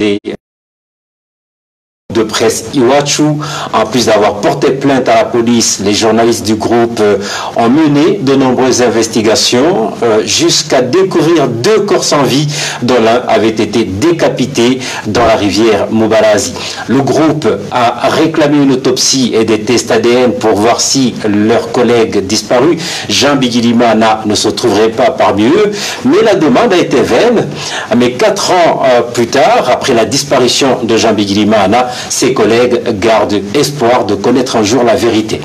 The. De presse Iwachu. En plus d'avoir porté plainte à la police, les journalistes du groupe euh, ont mené de nombreuses investigations euh, jusqu'à découvrir deux corps sans vie dont l'un avait été décapité dans la rivière Mubarazi. Le groupe a réclamé une autopsie et des tests ADN pour voir si leur collègue disparu, Jean Bigilimana, ne se trouverait pas parmi eux, mais la demande a été vaine. Mais quatre ans euh, plus tard, après la disparition de Jean Bigilimana, ses collègues gardent espoir de connaître un jour la vérité.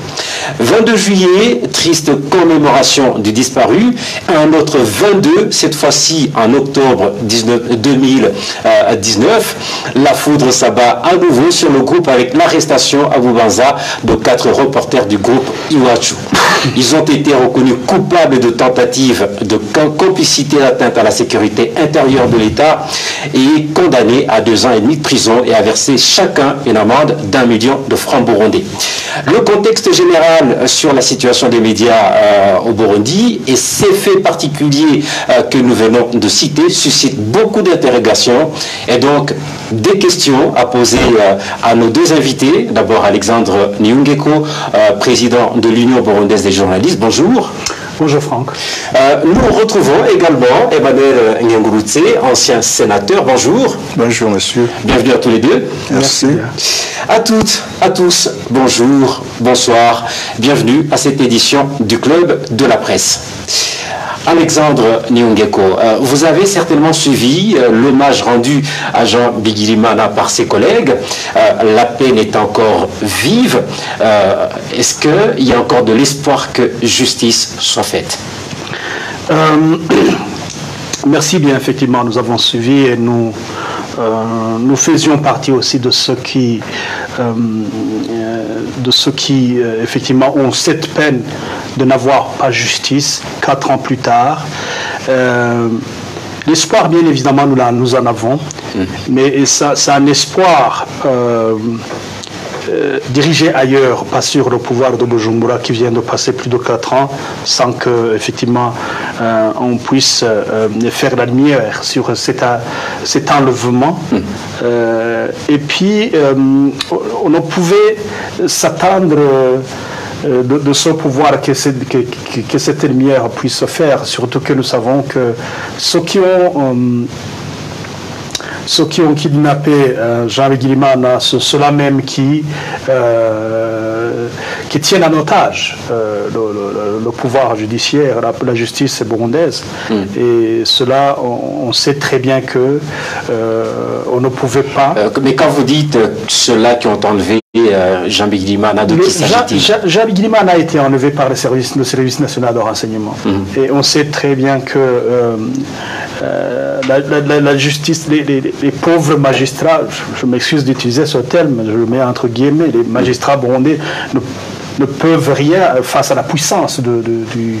22 juillet, triste commémoration du disparu. Un autre 22, cette fois-ci en octobre 2019. La foudre s'abat à nouveau sur le groupe avec l'arrestation à Boubanza de quatre reporters du groupe Iwachu. Ils ont été reconnus coupables de tentative de complicité d'atteinte à la sécurité intérieure de l'État et condamnés à deux ans et demi de prison et à verser chacun une amende d'un million de francs burundais. Le contexte général sur la situation des médias euh, au Burundi et ces faits particuliers euh, que nous venons de citer suscitent beaucoup d'interrogations et donc des questions à poser euh, à nos deux invités. D'abord Alexandre Nyungeko, président de l'Union burundaise des journalistes. Bonjour. Bonjour Franck. Euh, nous retrouvons également Emmanuel Nyangurutse, ancien sénateur. Bonjour. Bonjour monsieur. Bienvenue à tous les deux. Merci. À toutes, à tous, bonjour, bonsoir. Bienvenue à cette édition du Club de la presse. Alexandre Nyongeko, euh, vous avez certainement suivi euh, l'hommage rendu à Jean Bigilimana par ses collègues. Euh, la peine est encore vive. Est-ce qu'il y a encore de l'espoir que justice soit faite? Merci bien, effectivement, nous avons suivi et nous, nous faisions partie aussi de ceux qui, de ceux qui effectivement, ont cette peine de n'avoir pas justice quatre ans plus tard. Euh, l'espoir, bien évidemment, nous, nous en avons, mm. mais c'est un espoir euh, euh, dirigé ailleurs, pas sur le pouvoir de Bujumbura qui vient de passer plus de quatre ans sans que effectivement on puisse faire la lumière sur cet, cet enlèvement. Mm. et puis on ne pouvait s'attendre euh, de, ce pouvoir que, cette lumière puisse se faire, surtout que nous savons que ceux qui ont... Euh, ceux qui ont kidnappé euh, Jean Guillemana, c'est ceux-là même qui, qui tiennent en otage le, pouvoir judiciaire, la, justice burundaise. Hmm. Et cela, on, sait très bien que on ne pouvait pas. mais quand vous dites ceux-là qui ont enlevé euh, Jean Biglimana, de qui s'agit-il Jean, a été enlevé par le service, le service national de renseignement. Mhm. Et on sait très bien que la, justice, les, pauvres magistrats, je, m'excuse d'utiliser ce terme, je le mets entre guillemets, les magistrats burundais ne, peuvent rien face à la puissance de, du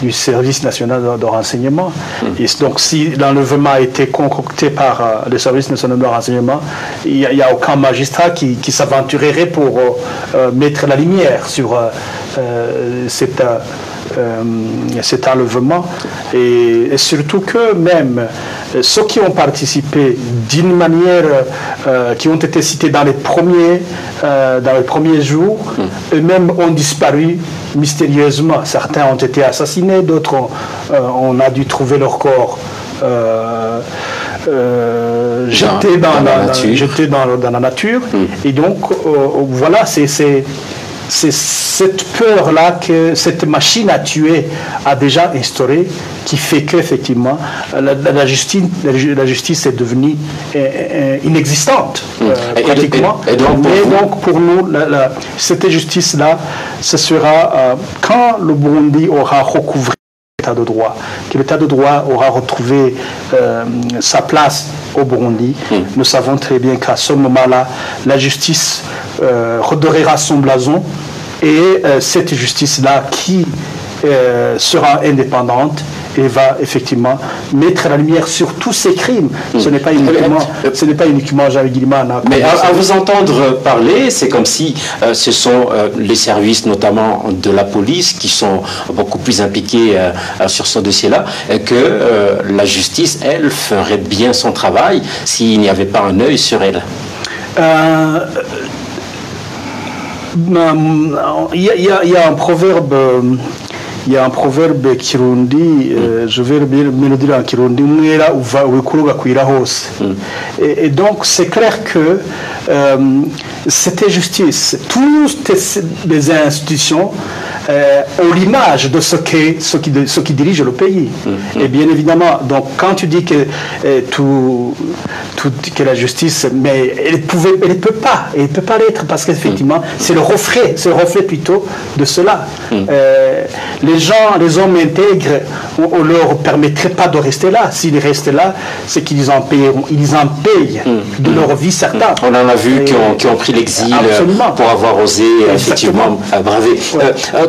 du service national de, renseignement. Hmm. Et donc, si l'enlèvement a été concocté par euh, le service national de renseignement, il n'y a, aucun magistrat qui, s'aventurerait pour euh, euh, mettre la lumière sur cette euh, cet enlèvement. Et, surtout que même euh, ceux qui ont participé d'une manière, euh, qui ont été cités dans les premiers, dans les premiers jours, mm. eux-mêmes ont disparu mystérieusement. Certains ont été assassinés, d'autres on a dû trouver leur corps. jetés dans, la, nature. Dans, la nature. Mm. Et donc, voilà, c'est c'est cette peur-là que cette machine à tuer a déjà instaurée qui fait qu'effectivement la, la, justice, la, justice est devenue euh, euh, inexistante euh, pratiquement. Et, donc, Mais donc pour nous, cette justice-là, ce sera quand le Burundi aura recouvré l'état de droit, que l'état de droit aura retrouvé sa place au Burundi. Hmm. Nous savons très bien qu'à ce moment-là, la justice euh, redorera son blason et euh, cette justice-là qui euh, sera indépendante et va effectivement mettre la lumière sur tous ces crimes. Ce n'est pas uniquement, ce n'est pas uniquement Guillemana. Mais à, vous entendre parler, c'est comme si euh, ce sont euh, les services, notamment de la police, qui sont beaucoup plus impliqués euh, sur ce dossier-là, que la justice, elle, ferait bien son travail s'il n'y avait pas un œil sur elle. Il y, a un proverbe il y a un proverbe kirundi euh, je vais me le dire en kirundi umwera uva wikuruga kwira hose mm. et, donc c'est clair que euh, cette injustice toutes les institutions euh, ont l'image de ce, ce, qui, ce qui dirige le pays. Mm-hmm. Et bien évidemment, donc quand tu dis que, euh, tout, tout, que la justice, mais elle ne elle peut pas, elle peut pas l'être parce qu'effectivement, mm. c'est le reflet, c'est le reflet plutôt de cela. Mm. Euh, les gens, les hommes intègres, on ne leur permettrait pas de rester là. S'ils restent là, c'est qu'ils en paieront, ils en payent de leur vie certains. On en a vu qui ont, pris l'exil pour avoir osé effectivement braver.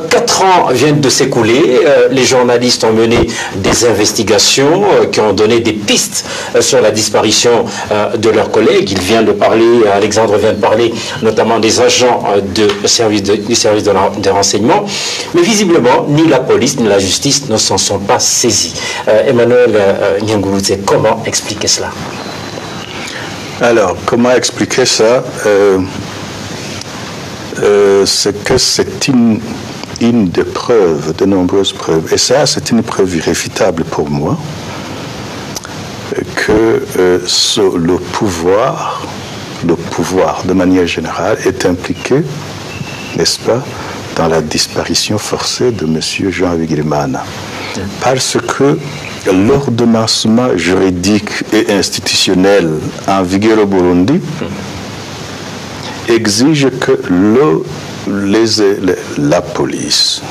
Quatre ans viennent de s'écouler. Euh, les journalistes ont mené des investigations euh, qui ont donné des pistes euh, sur la disparition de leurs collègues. Il vient de parler, Alexandre vient de parler notamment des agents de du service de, renseignement. Mais visiblement, ni la police ni la justice ne s'en sont pas saisis. Emmanuel Nyangouloudze, comment expliquer cela? Alors, comment expliquer ça? C'est que c'est une une des preuves, de nombreuses preuves, et ça c'est une preuve irréfutable pour moi, que euh, le pouvoir, le pouvoir de manière générale est impliqué, n'est-ce pas, dans la disparition forcée de M. Jean Wigrimana. Parce que l'ordonnancement juridique et institutionnel en vigueur au Burundi exige que le la police,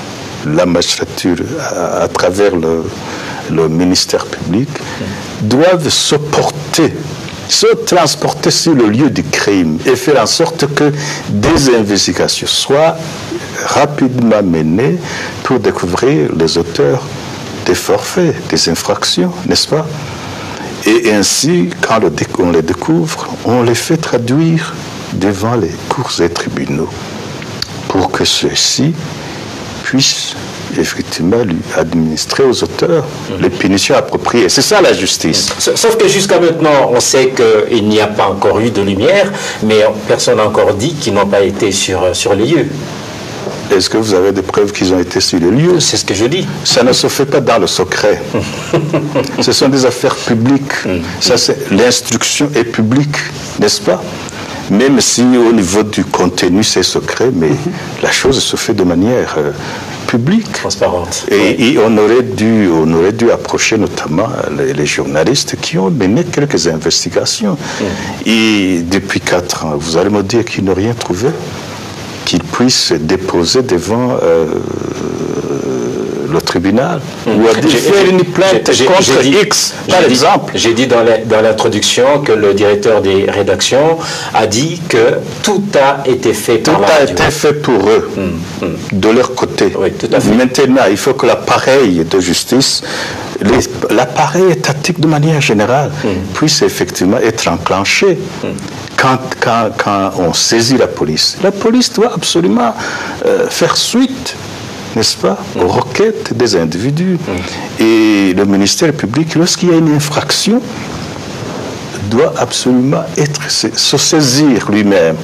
la magistrature, à, travers le, ministère public, doivent se porter se transporter sur le lieu du crime et faire en sorte que des investigations soient rapidement menées pour découvrir les auteurs des forfaits, des infractions, n'est-ce pas? Et ainsi, quand on les découvre, on les fait traduire devant les cours et tribunaux pour que ceux-ci puissent effectivement lui administrer aux auteurs mhm. les punitions appropriées. C'est ça la justice. Sauf que jusqu'à maintenant, on sait qu'il n'y a pas encore eu de lumière, mais personne n'a encore dit qu'ils n'ont pas été sur, sur les lieux. Est-ce que vous avez des preuves qu'ils ont été sur les lieux? C'est ce que je dis. Ça ne se fait pas dans le secret. ce sont des affaires publiques. Mhm. L'instruction est publique, n'est-ce pas? Même si au niveau du contenu c'est secret, mais mhm. la chose se fait de manière euh, publique. Transparente. Et, on, aurait dû, on aurait dû approcher notamment les, journalistes qui ont mené quelques investigations. Mhm. Et depuis quatre ans, vous allez me dire qu'ils n'ont rien trouvé qu'ils puissent déposer devant euh, le tribunal ou à faire une plainte contre X, par exemple. J'ai dit dans l'introduction que le directeur des rédactions a dit que tout a été fait tout a été fait pour eux, hmm, hmm. de leur côté. Maintenant, il faut que l'appareil de justice, l'appareil étatique de manière générale, hmm. puisse effectivement être enclenché. Quand, quand, quand, on saisit la police, la police doit absolument euh, faire suite n'est-ce pas, aux requêtes des individus. Et le ministère public, lorsqu'il y a une infraction, doit absolument être, se saisir lui-même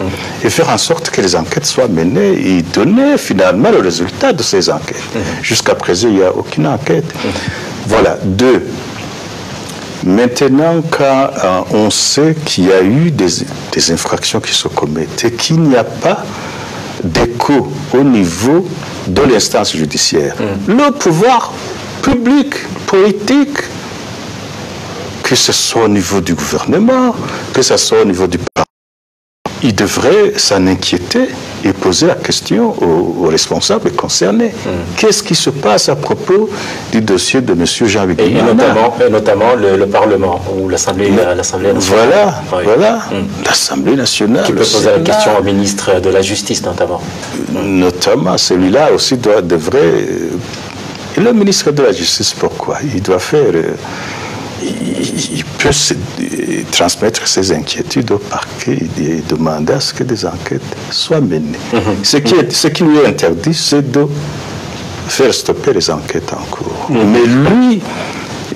et faire en sorte que les enquêtes soient menées et donner finalement le résultat de ces enquêtes. Jusqu'à présent, il n'y a aucune enquête. Voilà. Deux, Maintenant, quand euh, on sait qu'il y a eu des, des infractions qui se commettent et qu'il n'y a pas d'écho au niveau de l'instance judiciaire. Mm. Le pouvoir public, politique, que ce soit au niveau du gouvernement, que ce soit au niveau du Parlement, il devrait s'en inquiéter et poser la question aux, responsables concernés. Hmm. Qu'est-ce qui se passe à propos du dossier de M. jean et, et, notamment, et notamment le, Parlement ou l'Assemblée nationale. Voilà, voilà. Hmm. l'Assemblée nationale. Qui peut poser la question au ministre de la Justice notamment. Notamment, celui-là aussi doit, devrait Et le ministre de la Justice, pourquoi? Il doit faire... Euh, il, peut transmettre ses inquiétudes au parquet et demander à ce que des enquêtes soient menées. Mhm. ce, qui est, ce qui lui est interdit, c'est de faire stopper les enquêtes en cours. Mhm. Mais lui,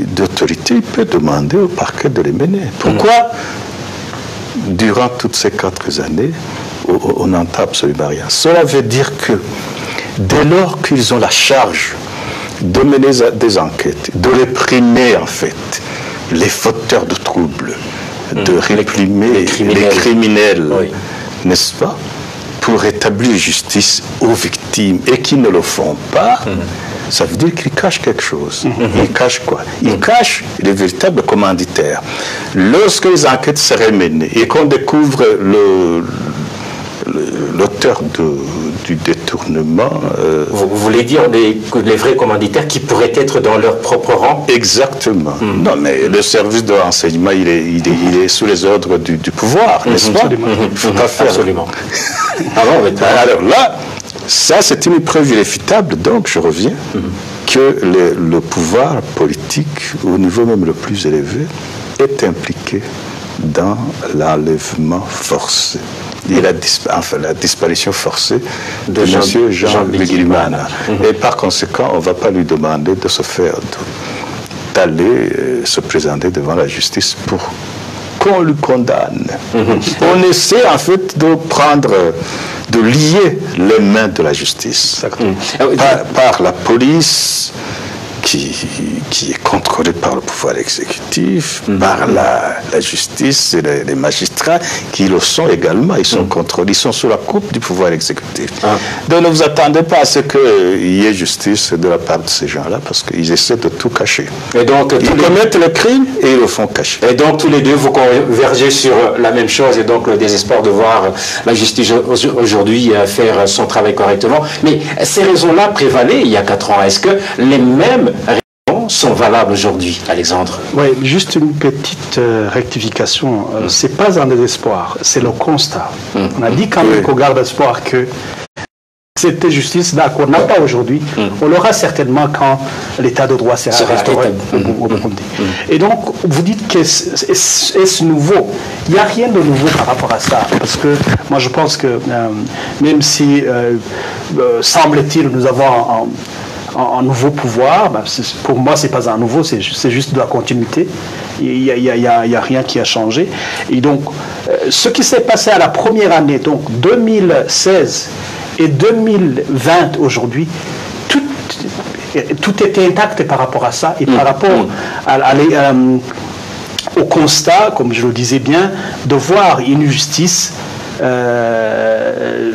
d'autorité, il peut demander au parquet de les mener. Pourquoi durant toutes ces quatre années, on n'entend absolument rien? Cela veut dire que dès lors qu'ils ont la charge de mener des enquêtes, de réprimer en fait les fauteurs de troubles, de hmm. réprimer les criminels, n'est-ce pas Pour rétablir justice aux victimes et qui ne le font pas, hmm. ça veut dire qu'ils cachent quelque chose. Hmm. Ils cachent quoi? Ils cachent les véritables commanditaires. Lorsque les enquêtes seraient menées et qu'on découvre du détournement. Euh, Vous voulez dire les, les vrais commanditaires qui pourraient être dans leur propre rang? Exactement. Hmm. Non, mais le service de renseignement, il est, il est, sous les ordres du, pouvoir, hmm. n'est-ce pas? Il faut pas faire. Absolument. Alors là, ça, c'est une preuve irréfutable, donc je reviens, hmm. que le pouvoir politique, au niveau même le plus élevé, est impliqué dans l'enlèvement forcé et la, enfin, la disparition forcée de, M. Jean, Jean mhm. Et par conséquent, on ne va pas lui demander de se faire, d'aller euh, se présenter devant la justice pour qu'on lui condamne. Mhm. On essaie en fait de prendre, de lier les mains de la justice par, la police, qui, est contrôlé par le pouvoir exécutif, mm. par la, justice et les, magistrats qui le sont également. Ils sont mm. contrôlés, ils sont sous la coupe du pouvoir exécutif. Ah. Donc ne vous attendez pas à ce qu'il y ait justice de la part de ces gens-là parce qu'ils essaient de tout cacher. Et donc, ils commettent le crime et ils le font cacher. Et donc tous les deux, vous convergez sur la même chose et donc le désespoir de voir la justice aujourd'hui euh, faire son travail correctement. Mais ces raisons-là prévalaient il y a quatre ans. Est-ce que les mêmes sont valables aujourd'hui, Alexandre Oui, juste une petite euh, rectification. Ce euh, mm. C'est pas un désespoir, c'est le constat. Mm. On a dit quand même qu'on garde espoir que cette justice qu'on n'a pas aujourd'hui, mm. on l'aura certainement quand l'état de droit sera restauré Et donc, vous dites que est-ce nouveau? Il n'y a rien de nouveau par rapport à ça. Parce que moi, je pense que euh, même si, semble-t-il, nous avons un, nouveau pouvoir. Ben, pour moi, c'est pas un nouveau, c'est juste de la continuité. Il n'y a, a, rien qui a changé. Et donc, euh, ce qui s'est passé à la première année, donc 2016 et 2020 aujourd'hui, tout, tout était intact par rapport à ça et par mm. rapport à, euh, au constat, comme je le disais bien, de voir une justice. Euh,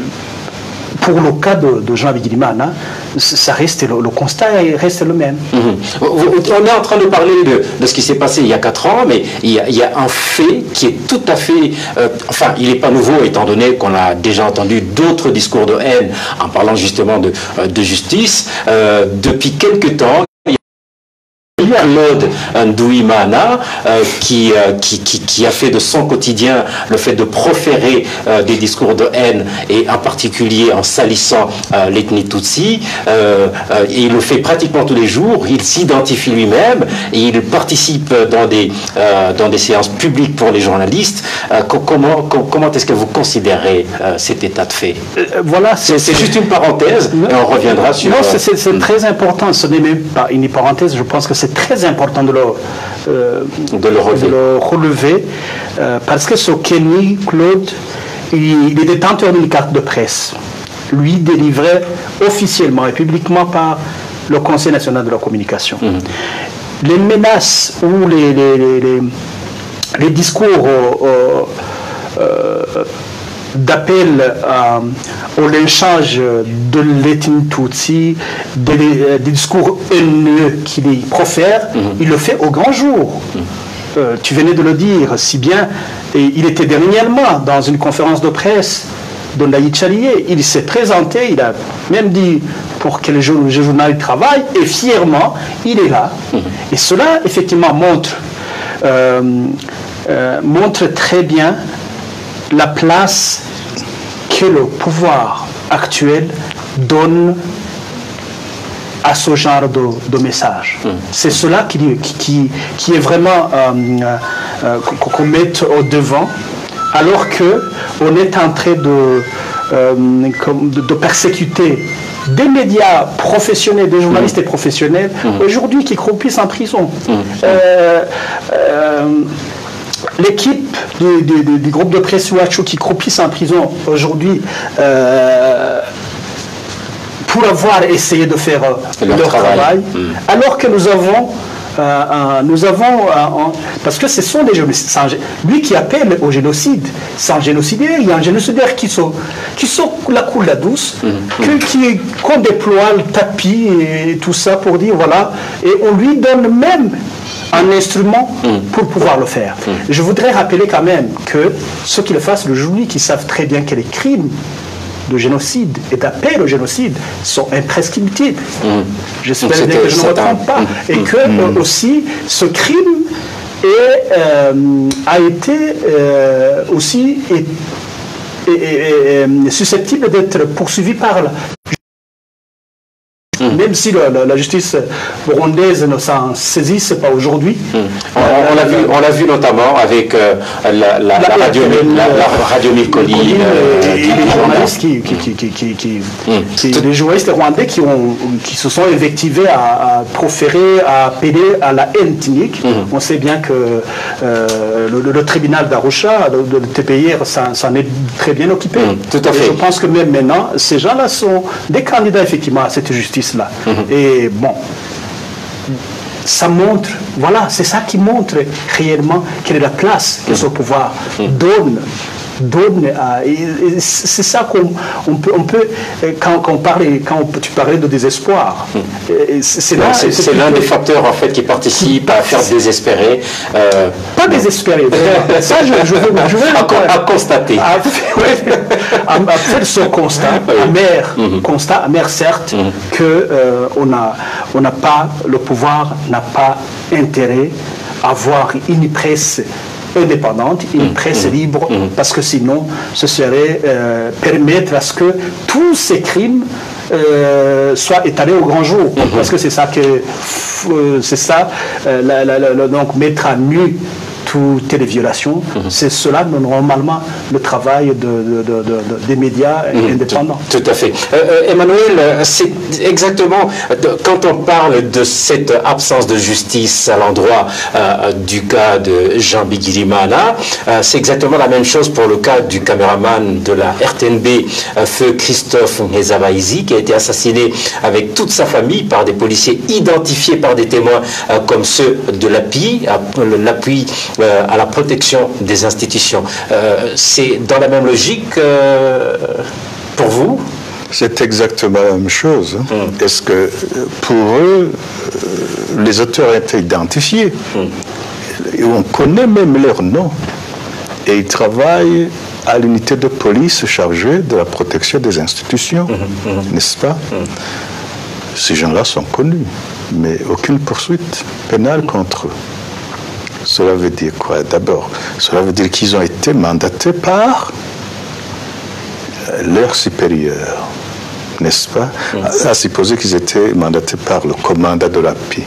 pour le cas de, Jean Vigilimana, ça reste le, constat reste le même. Mhm. On est en train de parler de, ce qui s'est passé il y a quatre ans, mais il y, a, un fait qui est tout à fait, euh, enfin, il n'est pas nouveau étant donné qu'on a déjà entendu d'autres discours de haine en parlant justement de, euh, justice euh, depuis quelques temps. Claude Ndouimana, euh, qui, euh, qui, qui, a fait de son quotidien le fait de proférer euh, des discours de haine, et en particulier en salissant l'ethnie Tutsi. il le fait pratiquement tous les jours. Il s'identifie lui-même il participe dans des, dans des séances publiques pour les journalistes. comment comment est-ce que vous considérez cet état de fait? Voilà. C'est juste une parenthèse et on reviendra sur. Non, c'est très important. Ce n'est même pas une parenthèse. Je pense que c'est très important de le, euh, de le relever, euh, parce que ce Kenny Claude, il, est détenteur d'une carte de presse, lui délivré officiellement et publiquement par le Conseil national de la communication. Mhm. Les menaces ou les, les, les, discours euh, d'appel euh, au lynchage de l'ethnie Tutsi, des, discours haineux qu'il profère, mhm. il le fait au grand jour. Mhm. Euh, tu venais de le dire si bien, et il était dernièrement dans une conférence de presse de Naïd Chalier. Il s'est présenté, il a même dit pour quel journal il travaille, et fièrement, il est là. Mhm. Et cela, effectivement, montre, euh, montre très bien la place que le pouvoir actuel donne à ce genre de, message. Mm. C'est cela qui, qui, qui, est vraiment qu'on mette au devant, alors qu'on est en train de, de persécuter des médias professionnels, des journalistes et professionnels, mmh. aujourd'hui qui croupissent en prison. Mmh. Euh, euh, l'équipe du, groupe de presse Ouachou qui croupissent en prison aujourd'hui euh, pour avoir essayé de faire leur, travail, mmh. alors que nous avons euh, nous avons, euh, parce que ce sont des génocidaires, lui qui appelle au génocide, sans génocidaire, il y a un génocidaire qui sont, qui sont la coule la douce, qui, qu'on déploie le tapis et tout ça pour dire voilà, et on lui donne même un instrument mm. pour pouvoir le faire. Mm. Je voudrais rappeler quand même que ceux qui le fassent le jour qui savent très bien quel est crime de génocide et d'appel au génocide sont imprescriptibles. Mmh. J'espère que je ne me trompe pas. Mmh. Et que mmh. euh, aussi ce crime euh, a été euh, aussi susceptible d'être poursuivi par la Hmm. Même si la, justice burundaise ne s'en saisisse pas aujourd'hui. Hmm. On, l'a vu, on vu notamment avec euh, la, la, radio. Euh, et, les journalistes qui, qui, hmm. les journalistes rwandais qui, ont, qui se sont effectivés à, proférer, à appeler à la haine ethnique. On sait bien que euh, le, tribunal d'Arusha, le, TPIR, s'en est très bien occupé. Tout à fait. je pense que même maintenant, ces gens-là sont des candidats effectivement à cette justice Et bon, ça montre, voilà, c'est ça qui montre réellement quelle est la place que ce pouvoir donne donne c'est ça qu'on peut, on peut quand, on parle, quand tu parlais de désespoir, hmm. c'est l'un des facteurs en fait qui participe à faire désespérer. Euh, pas désespérer, ça je, je, veux, je veux à, constater. À, faire ce constat, amer, hmm. constat amer certes, hmm. que euh, on n'a on pas, le pouvoir n'a pas intérêt à avoir une presse indépendante, une mm. presse mm. libre, mm. parce que sinon, ce serait euh, permettre à ce que tous ces crimes euh, soient étalés au grand jour. Parce que c'est ça que, euh, c'est ça, donc mettre à nu toutes les violations. Mhm. C'est cela, normalement, le travail de, des médias mhm. indépendants. Tout, à fait. Euh, euh, Emmanuel, c'est exactement, quand on parle de cette absence de justice à l'endroit euh, du cas de Jean Bigilimana, c'est exactement la même chose pour le cas du caméraman de la RTNB, feu Christophe Ngezabaïzi, qui a été assassiné avec toute sa famille par des policiers identifiés par des témoins comme ceux de l'API, l'appui euh, à la protection des institutions. Euh, c'est dans la même logique euh, pour vous? C'est exactement la même chose. Hmm. Est-ce que pour eux, les auteurs ont été identifiés hmm. et on connaît même leur nom et ils travaillent à l'unité de police chargée de la protection des institutions, hmm, n'est-ce pas? Ces gens-là sont connus, mais aucune poursuite pénale contre eux. Cela veut dire quoi D'abord, cela veut dire qu'ils ont été mandatés par leur supérieur, n'est-ce pas? À supposer qu'ils étaient mandatés par le commandant de la paix.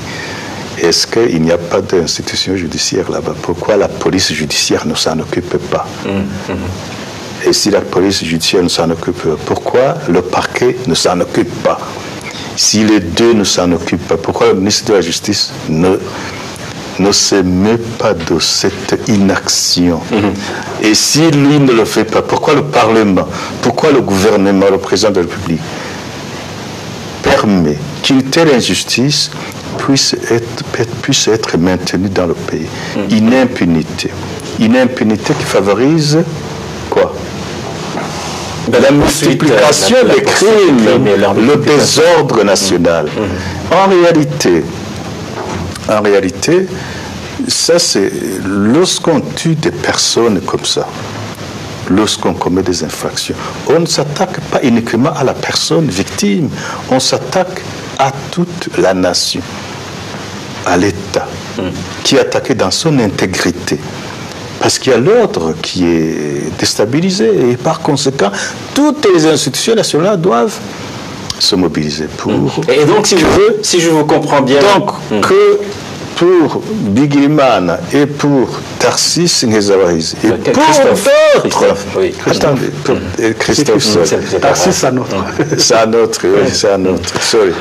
Est-ce qu'il n'y a pas d'institution judiciaire là-bas? Pourquoi la police judiciaire ne s'en occupe pas? Et si la police judiciaire ne s'en occupe pas, pourquoi le parquet ne s'en occupe pas? Si les deux ne s'en occupent pas, pourquoi le ministre de la Justice ne ne s'émeut pas de cette inaction. Et si lui ne le fait pas, pourquoi le Parlement, pourquoi le gouvernement, le président de la République permet qu'une telle injustice puisse être, puisse être maintenue dans le pays? Mhm. Une impunité. Une impunité qui favorise quoi? Ben, la multiplication des crimes, le désordre national. Mhm. En réalité, en réalité, ça c'est lorsqu'on tue des personnes comme ça, lorsqu'on commet des infractions, on ne s'attaque pas uniquement à la personne victime, on s'attaque à toute la nation, à l'État, qui est attaqué dans son intégrité. Parce qu'il y a l'ordre qui est déstabilisé et par conséquent, toutes les institutions nationales doivent se mobiliser pour. Et donc, si je, veux, si je vous comprends bien. Donc, que pour Bigirimana et pour Tarsis Ngezawahizi et pour d'autres. Oui. Attendez, pour Christophe Sol. Tarsis, c'est un autre. C'est un autre, oui, c'est un autre. Sorry.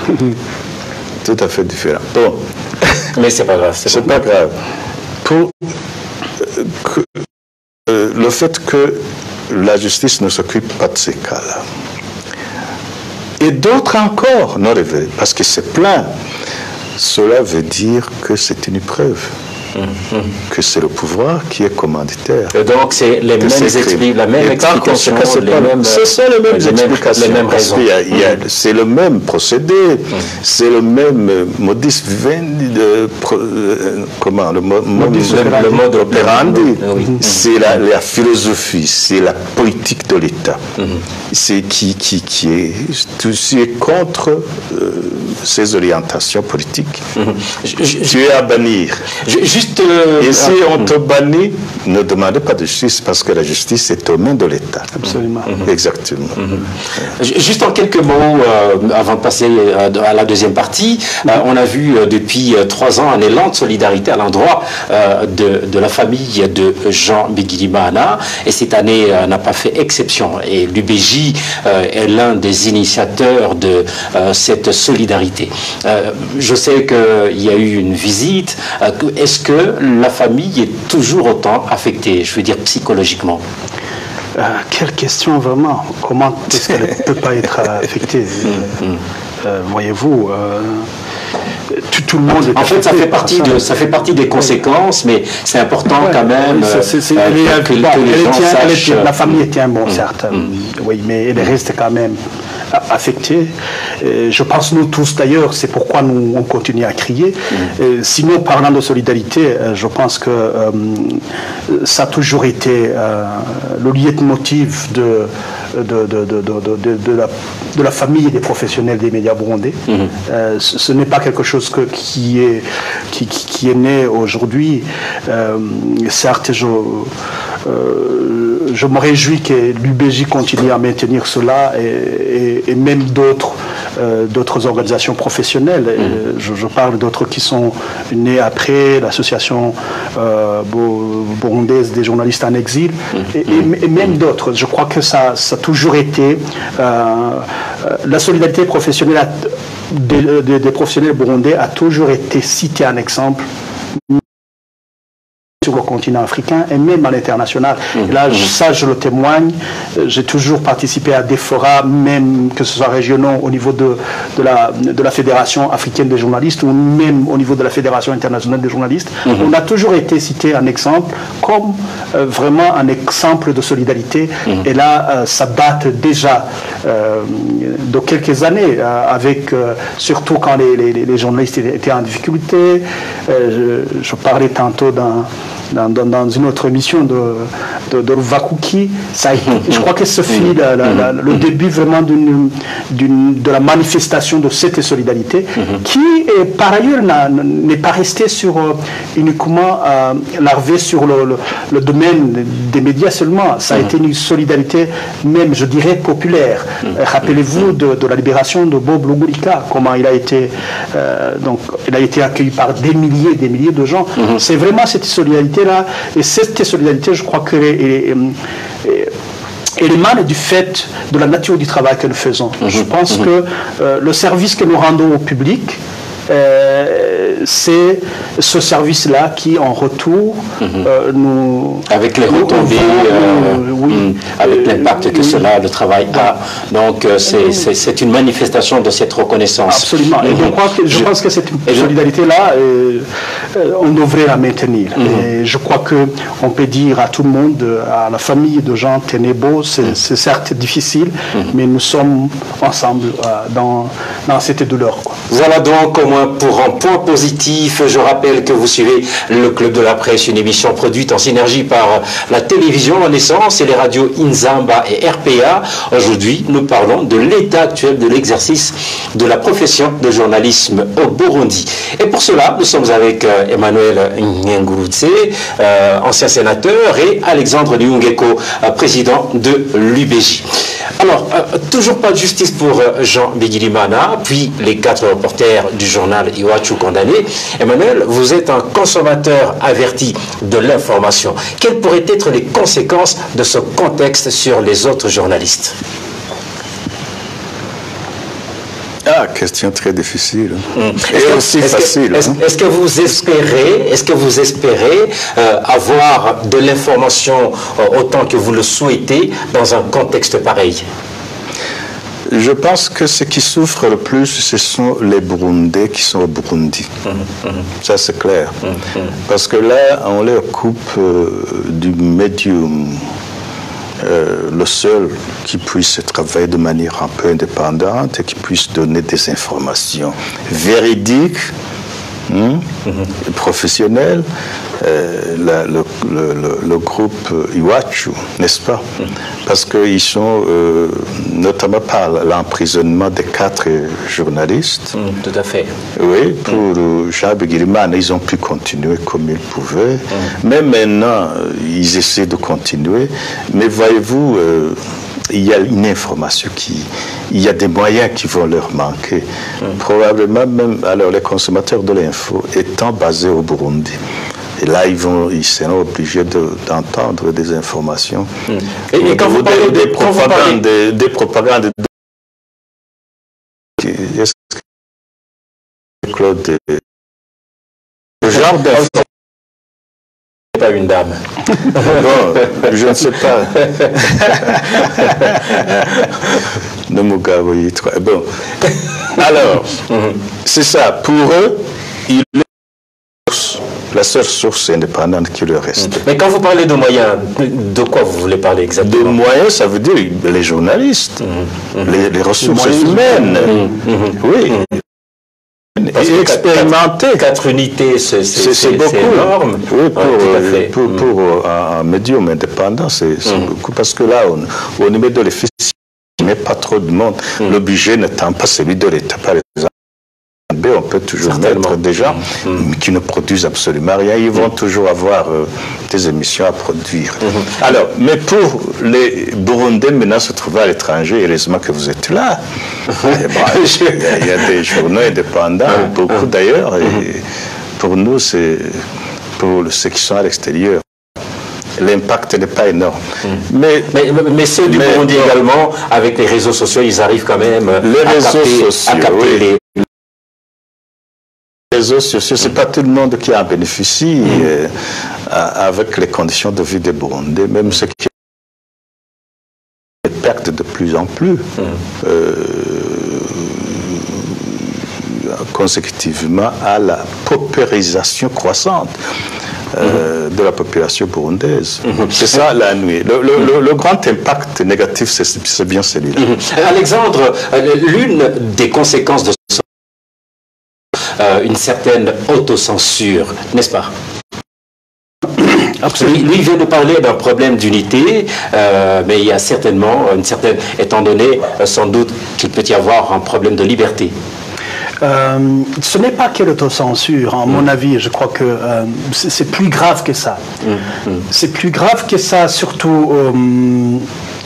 Tout à fait différent. Bon. Mais c'est pas grave. C'est pas grave. Pour que, euh, le fait que la justice ne s'occupe pas de ces cas-là. Et d'autres encore non révélés, parce que c'est plein. Cela veut dire que c'est une preuve. Que c'est le pouvoir qui est commanditaire. Et donc, c'est les mêmes expli la même explication. Ce sont les mêmes explications. Les mêmes raisons. C'est le même procédé, c'est le même modus vivendi, de, comment, le, modus, le mode operandi. C'est la, la, philosophie, c'est la politique de l'État. C'est qui, qui, qui est, tout ce est contre euh, ces orientations politiques. tu es à bannir. Juste et si on te bannit, ne demandez pas de justice parce que la justice est aux mains de l'État. Absolument. Exactement. Juste en quelques mots, euh, avant de passer à la deuxième partie, euh, on a vu euh, depuis trois ans un élan de solidarité à l'endroit de, de, la famille de Jean Bigilimana et cette année n'a pas fait exception. Et l'UBJ est l'un des initiateurs de cette solidarité. je sais qu'il y a eu une visite. Est-ce que la famille est toujours autant affectée, je veux dire psychologiquement. Euh, Quelle question vraiment. Comment est-ce qu'elle ne peut pas être affectée euh, Voyez-vous tout, le monde est En fait, ça fait, partie de, ça fait partie des conséquences, mais c'est important quand même que, La famille tient bon, certes, oui, mais elle reste quand même affectés. je pense nous tous d'ailleurs, c'est pourquoi nous on continue à crier. Mm. sinon, parlant de solidarité, euh, je pense que euh, ça a toujours été euh, le leitmotiv de de, de, de, de, la, de la famille des professionnels des médias burundais. Mm-hmm. ce, n'est pas quelque chose que, qui, est, qui, qui est né aujourd'hui. certes, je, je me réjouis que l'UBJ continue à maintenir cela et, même d'autres euh, d'autres organisations professionnelles. Mm. Je, parle d'autres qui sont nées après, l'association euh, burundaise des journalistes en exil, mm. et, même d'autres. Je crois que ça, ça toujours été euh, la solidarité professionnelle des, des professionnels burundais a toujours été citée en exemple sur le continent africain et même à l'international. Là, mmh. ça, je le témoigne. J'ai toujours participé à des forats, même que ce soit régionaux au niveau de, de, la, de la Fédération africaine des journalistes ou même au niveau de la Fédération internationale des journalistes. Mmh. On a toujours été cité un exemple comme euh, vraiment un exemple de solidarité. Mmh. Et là, euh, ça date déjà euh, de quelques années, avec surtout quand les, les, les, journalistes étaient en difficulté. Je, je, parlais tantôt d'un dans, une autre émission de, de, de Vakuki. Ça je crois que ce fut le début vraiment de la manifestation de cette solidarité qui, par ailleurs, n'est pas restée sur euh, uniquement euh, larvée sur le, domaine des médias seulement. Ça a été une solidarité même, je dirais, populaire. Rappelez-vous de, la libération de Bob Lugurika, comment il a été, euh, donc, il a été accueilli par des milliers et des milliers de gens. C'est vraiment cette solidarité Et cette solidarité, je crois que elle émane du fait de la nature du travail que nous faisons. Mhm. Je pense mhm. que euh, le service que nous rendons au public, euh, c'est ce service-là qui, en retour, mhm. euh, nous. Avec les retombées, euh, oui, mm, avec l'impact que cela, le travail a. Donc, c'est une manifestation de cette reconnaissance. Absolument. Et je, crois que, je, pense que cette solidarité-là, on devrait la maintenir. Mhm. Et je crois qu'on peut dire à tout le monde, à la famille de Jean Ténébeau, c'est mhm. certes difficile, mais nous sommes ensemble dans, dans cette douleur. Voilà donc au pour un point positif. Je rappelle que vous suivez le Club de la Presse, une émission produite en synergie par la télévision Renaissance et les radios Inzamba et RPA. Aujourd'hui, nous parlons de l'état actuel de l'exercice de la profession de journalisme au Burundi. Et pour cela, nous sommes avec euh, Emmanuel Nyengurutse, ancien sénateur, et Alexandre Liungeko, président de l'UBJ. Alors, toujours pas de justice pour Jean Bigilimana, puis les quatre reporters du journal Iwachu condamnés. Emmanuel, vous êtes un consommateur averti de l'information. Quelles pourraient être les conséquences de ce contexte sur les autres journalistes? Ah, question très difficile. Mmh. Et aussi facile. Hein. Est-ce que vous espérez, est-ce que vous espérez euh, avoir de l'information euh, autant que vous le souhaitez dans un contexte pareil? Je pense que ce qui souffre le plus, ce sont les Burundais qui sont au Burundi. Mmh, mmh. Ça, c'est clair. Parce que là, on leur coupe euh, du médium euh, le seul qui puisse travailler de manière un peu indépendante et qui puisse donner des informations véridiques, hein, mhm. Euh, le, groupe Iwachu, n'est-ce pas? Parce qu'ils sont, euh, notamment par l'emprisonnement des quatre journalistes. Mhm, tout à fait. Oui, pour Jean Beguiriman, ils ont pu continuer comme ils pouvaient. Mais maintenant, ils essaient de continuer. Mais voyez-vous, euh, il y a une information qui, il y a des moyens qui vont leur manquer. Probablement même, alors les consommateurs de l'info étant basés au Burundi. Et là, ils, vont, ils seront obligés d'entendre des informations. Et, quand vous parlez des, propagandes, des, des propagandes, Claude, le genre d'informations pas une dame. non, je ne sais pas. Ne. Bon. Alors, c'est ça. Pour eux, il est la seule source indépendante qui leur reste. Mais quand vous parlez de moyens, de quoi vous voulez parler exactement De moyens, ça veut dire les journalistes, mmh, mmh. Les, ressources humaines. Oui et expérimenter. Quatre, unités, c'est beaucoup. énorme. Oui, pour, euh, pour, pour, euh, un médium indépendant, c'est mm. beaucoup. Parce que là, au niveau de l'efficience, il n'y a pas trop de monde. Mm. Le budget n'étant pas celui de l'État, par exemple on peut toujours mettre des gens mm-hmm. qui ne produisent absolument rien. Ils vont mm-hmm. toujours avoir euh, des émissions à produire. Mm-hmm. Alors, mais pour les Burundais maintenant se trouver à l'étranger, heureusement que vous êtes là. Ben, il, y a, des journaux indépendants, beaucoup d'ailleurs. Et pour nous, c'est pour ceux qui sont à l'extérieur l'impact n'est pas énorme. Mais, mais, ceux du Burundi également, avec les réseaux sociaux, ils arrivent quand même les à, réseaux capter, sociaux, capter les, réseaux sociaux, ce n'est pas tout le monde qui en bénéficie euh, avec les conditions de vie des Burundais, même ceux qui perdent de plus en plus. Euh, consécutivement à la paupérisation croissante euh, de la population burundaise. C'est ça la nuit. Le, grand impact négatif, c'est bien celui-là. Alexandre, l'une des conséquences de ce euh, une certaine autocensure, n'est-ce pas? Absolument. Lui, il vient de parler d'un problème d'unité, euh, mais il y a certainement une certaine, étant donné euh, sans doute qu'il peut y avoir un problème de liberté. ce n'est pas que l'autocensure, en mon mm. avis, je crois que c'est plus grave que ça. Mm, mm. C'est plus grave que ça, surtout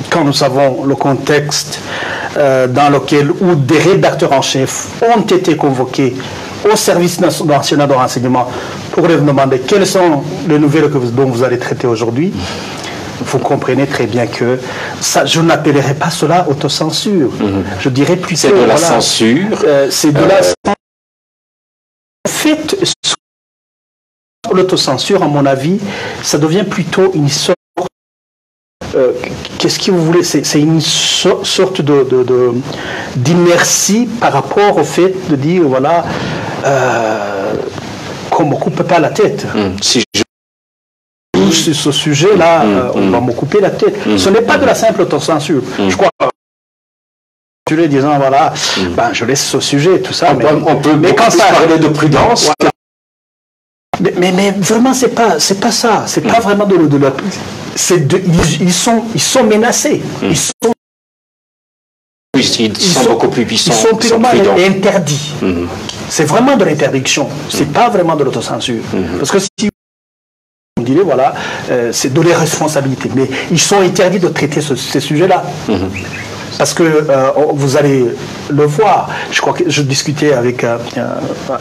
quand nous avons le contexte dans lequel où des rédacteurs en chef ont été convoqués au service national de renseignement pour leur demander quelles sont les nouvelles que dont vous allez traiter aujourd'hui, vous comprenez très bien que ça, je n'appellerai pas cela autocensure. Mhm. Je dirais plutôt. C'est de la censure. Euh, c'est de la censure. En fait, l'autocensure, à mon avis, ça devient plutôt une sorte euh, qu'est-ce que vous voulez C'est une sorte d'inertie de, par rapport au fait de dire, voilà, euh, qu'on ne me coupe pas la tête. Hmm. Si je sur ce sujet-là, hmm. euh, on va me couper la tête. Hmm. Ce n'est pas de la simple autocensure. Je crois disant voilà, ben, je laisse ce sujet, tout ça. On, mais, on peut mais quand ça parler de prudence. Mais, mais, vraiment, c'est pas, c'est pas ça. C'est pas vraiment de, de la. C'est ils, sont, ils sont menacés. Ils sont ils, sont, beaucoup plus puissants. Ils sont purement interdits. Mhm. C'est vraiment de l'interdiction. C'est n'est pas vraiment de l'autocensure. Parce que si on dirait, voilà, euh, c'est de l'irresponsabilité. Mais ils sont interdits de traiter ces sujets-là. Parce que euh, vous allez le voir. Je crois que je discutais avec, euh,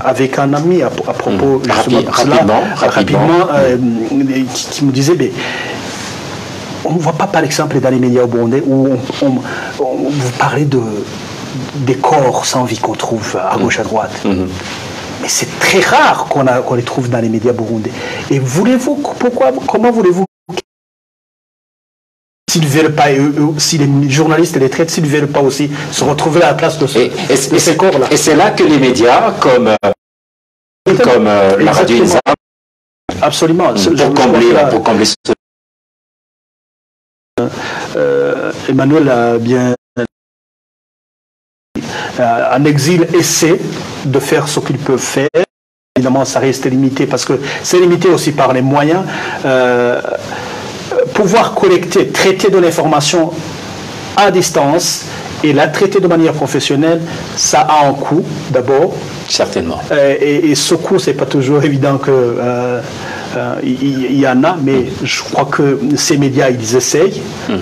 avec un ami à, propos mmh. rapidement, rapidement, qui, me disait, mais on ne voit pas par exemple dans les médias burundais où on, vous parlez de, des corps sans vie qu'on trouve à gauche, à droite. Mmh. Mais c'est très rare qu'on les trouve dans les médias burundais. Et voulez-vous, pourquoi, comment voulez-vous s'ils ne veulent pas, si les journalistes les traitent, s'ils ne veulent pas aussi se retrouver à la place de, ces corps-là? Et c'est là que les médias, comme, euh, comme euh, la radio Absolument. Pour, combler, pour combler ce euh, Emmanuel a bien euh, en exil essaie de faire ce qu'ils peuvent faire. Évidemment, ça reste limité parce que c'est limité aussi par les moyens. Euh, pouvoir collecter, traiter de l'information à distance et la traiter de manière professionnelle, ça a un coût d'abord. Certainement. et, ce coût, c'est pas toujours évident que euh, il, y, en a, mais je crois que ces médias, ils essayent. Hmm.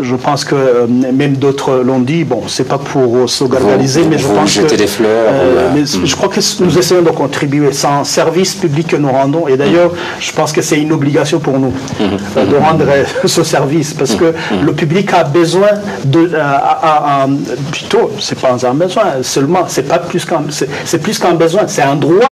je, pense que euh, même d'autres l'ont dit, bon, c'est pas pour se gargaliser, mais je pense que... des fleurs. Euh, mais hmm. Je crois que nous essayons de contribuer. C'est un service public que nous rendons, et d'ailleurs, je pense que c'est une obligation pour nous hmm. de rendre ce service, parce que le public a besoin de... plutôt, c'est pas un besoin seulement, c'est pas plus qu'un... C'est plus qu'un besoin, c'est un droit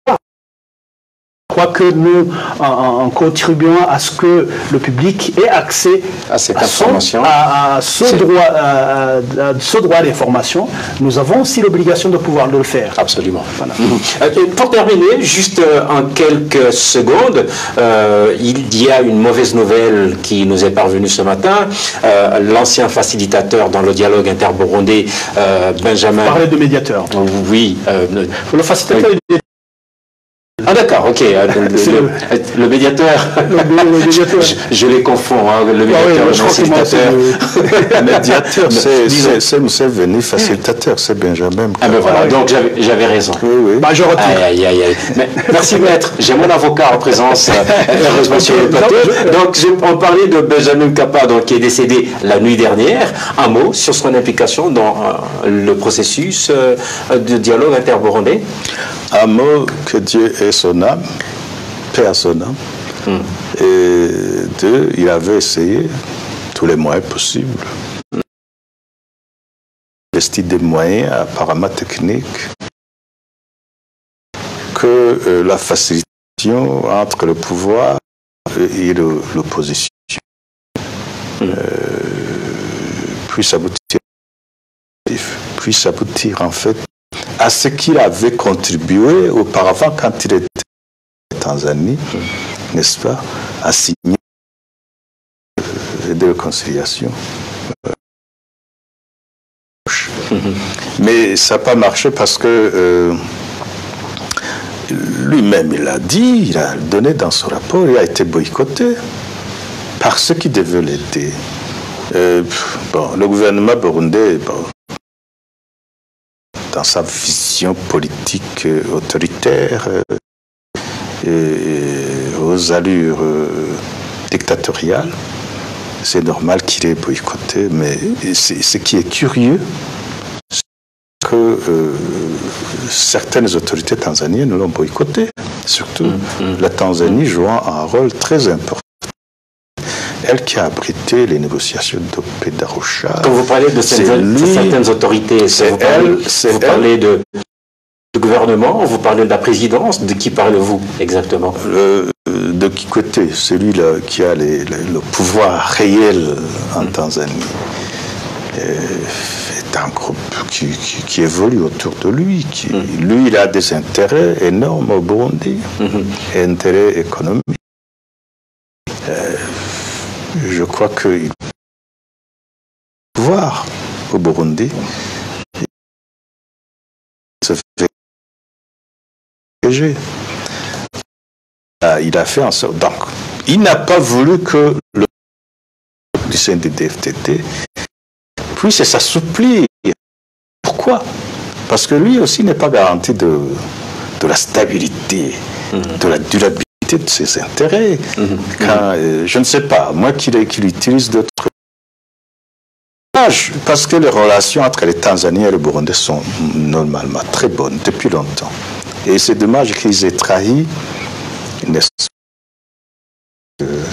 crois que nous, en, contribuant à ce que le public ait accès à cette information, à, ce droit, à, ce droit à l'information, nous avons aussi l'obligation de pouvoir le faire. Absolument. Euh, pour terminer, juste euh, en quelques secondes, euh, il y a une mauvaise nouvelle qui nous est parvenue ce matin. L'ancien facilitateur dans le dialogue interborondais, Benjamin. Vous parlez de médiateur. Oui. le facilitateur, ah d'accord, ok. Euh, le, médiateur. je, les confonds, hein, le médiateur ah le facilitateur. Le médiateur, c'est Mousseveni, facilitateur, c'est Benjamin. Ah ben voilà, donc j'avais raison. Oui, oui. Bah, je aïe, aïe, aïe, merci maître, j'ai mon avocat en présence, euh, heureusement sur le plateau. Donc on parlait de Benjamin Kappa, donc, qui est décédé la nuit dernière. Un mot sur son implication dans euh, le processus de dialogue interborondais un mot que Dieu est son âme, Père son âme. Hmm. Et deux, il avait essayé tous les moyens possibles. Investi des moyens apparemment techniques que euh, la facilitation entre le pouvoir et l'opposition hmm. euh, puisse aboutir puisse aboutir en fait à ce qu'il avait contribué auparavant quand il était en Tanzanie, n'est-ce pas, à signer des réconciliations. Mais ça n'a pas marché parce que euh, lui-même, il a dit, il a donné dans son rapport, il a été boycotté par ceux qui devaient l'aider. Euh, bon, le gouvernement burundais, bon, dans sa vision politique euh, autoritaire euh, aux allures euh, dictatoriales. C'est normal qu'il ait boycotté, mais ce qui est curieux, c'est que certaines autorités tanzaniennes l'ont boycotté, surtout mm, mm. la Tanzanie jouant un rôle très important elle qui a abrité les négociations de paix d'Arusha. Quand vous parlez de, certaines autorités, c'est vous parlez, parlez de, gouvernement, vous parlez de la présidence, de qui parlez-vous exactement? De qui côté? Celui-là qui a le pouvoir réel en Tanzanie. est un groupe qui, évolue autour de lui. Qui, mm. Lui, il a des intérêts énormes au Burundi, mm-hmm. intérêts économiques. Euh, je crois qu'il pouvoir au Burundi se fait ah, il a fait en sorte. Donc, il n'a pas voulu que le du CNDD-FTT puisse s'assouplir. Pourquoi? Parce que lui aussi n'est pas garanti de, de la stabilité, de la durabilité de ses intérêts. Quand, euh, je ne sais pas, moi qu'il qu'il utilise d'autres parce que les relations entre les Tanzaniens et le Burundais sont normalement très bonnes depuis longtemps. Et c'est dommage qu'ils aient trahi, n'est-ce euh,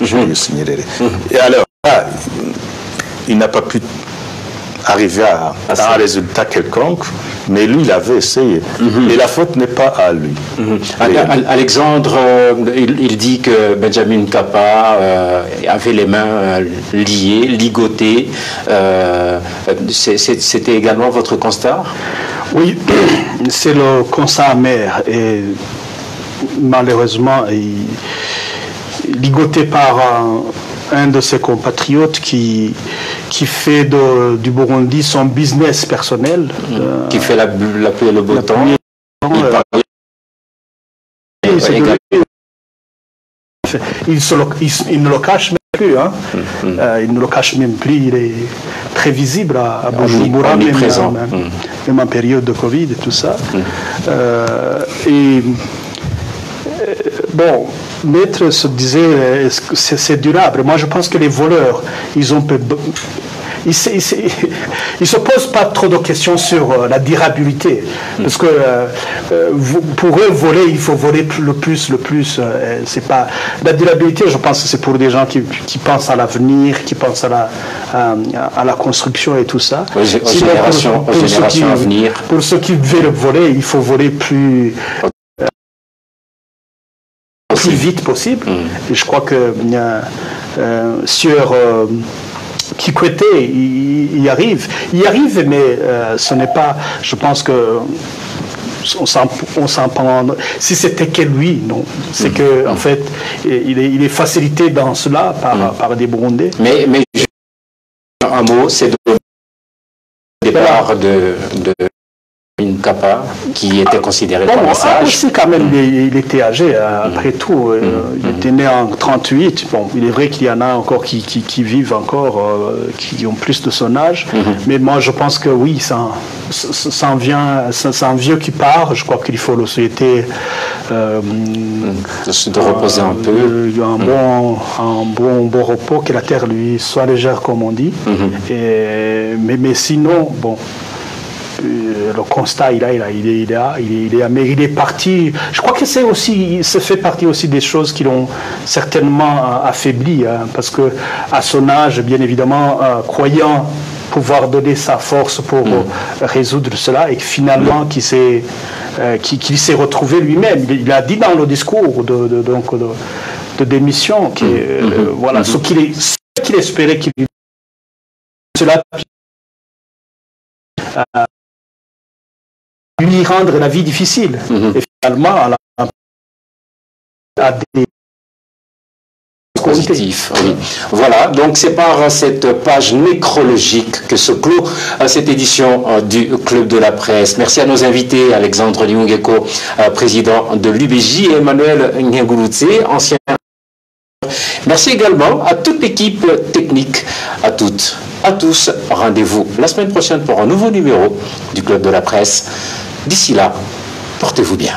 Julius Nyerere. Et alors, là, il n'a pas pu arriver à, à un résultat quelconque, mais lui, il avait essayé. Et la faute n'est pas à lui. Al- Alexandre, euh, il, il dit que Benjamin Kappa euh, avait les mains euh, liées, ligotées. Euh, C'était également votre constat? Oui, c'est le constat amer et malheureusement il- ligoté par un, un de ses compatriotes qui, qui fait de- du Burundi son business personnel. Euh, qui fait la, la pluie et le beau temps. Il se- le- il se- il ne le cache même plus. hein. Mm, Euh, il ne le cache même plus. Il est très visible à, à Bujumbura, même, omniprésent. même, Mm. même en période de Covid et tout ça. Euh, et bon, Maître se disait, que c'est durable? Moi, je pense que les voleurs, ils ont ils se, ils se- posent pas trop de questions sur euh, la durabilité. Parce que euh, euh, pour eux, voler, il faut voler plus- le plus, le plus. euh, c'est pas la durabilité. Je pense que c'est pour des gens qui, qui pensent à l'avenir, qui pensent à la, à, à la construction et tout ça. Aux gé- aux Sinon, générations- aux ceux générations qui- à venir. Pour ceux qui veulent voler, il faut voler plus plus vite possible. Et je crois que euh, euh, sur euh, Kikwete, il, il y arrive. Il y arrive, mais euh, ce n'est pas. Je pense que. On s'en, prend- Si c'était que lui, non. C'est que, en fait, il est, il est facilité dans cela par, par des Burundais. Mais, mais un mot, c'est le départ de, de Benjamin Kappa, qui était considéré Bon, comme un ah, sage. aussi, quand même, il, il était âgé, euh, après tout. euh, Il était né en 38. Bon, il est vrai qu'il y en a encore qui, qui, qui vivent encore, euh, qui ont plus de son âge. Mais moi, je pense que oui, c'est un vieux qui part. Je crois qu'il faut le souhaiter. euh, de, se- de reposer un peu. un, bon, un bon, bon repos, que la terre lui soit légère, comme on dit. Et, mais, mais sinon, bon, le constat, il, a, il, a, il, est, il, il, est, mais il est parti. Je crois que c'est aussi, ça fait partie aussi des choses qui l'ont certainement euh, affaibli, hein, parce que à son âge, bien évidemment, euh, croyant pouvoir donner sa force pour euh, résoudre cela, et que finalement, qu'il s'est, euh, qu'il s'est retrouvé lui-même. Il, a dit dans le discours de, de, donc, de, de démission que euh, voilà ce qu'il, est- ce qu'il espérait qu'il cela euh, lui rendre la vie difficile. Et finalement, à, la, à des positif. oui. Voilà, donc c'est par cette page nécrologique que se clôt euh, cette édition euh, du Club de la Presse. Merci à nos invités, Alexandre Liungeko, euh, président de l'UBJ, et Emmanuel Nyangulutse, ancien. Merci également à toute l'équipe technique, à toutes, à tous. Rendez-vous la semaine prochaine pour un nouveau numéro du Club de la Presse. D'ici là, portez-vous bien.